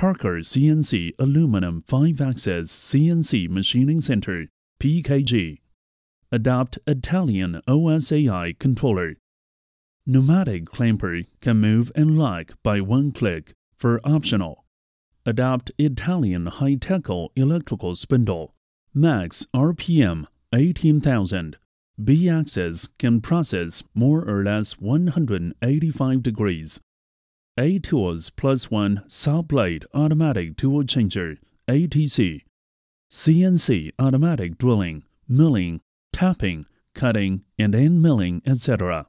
Parker CNC Aluminum 5-Axis CNC Machining Center PKG. Adopt Italian OSAI controller. Pneumatic clamper can move and lock by one click for optional. Adopt Italian HITECO electrical spindle. Max RPM 18,000. B-axis can process more or less 185 degrees. A Tools Plus One Saw Blade Automatic Tool Changer ATC. CNC automatic drilling, milling, tapping, cutting, and end milling, etc.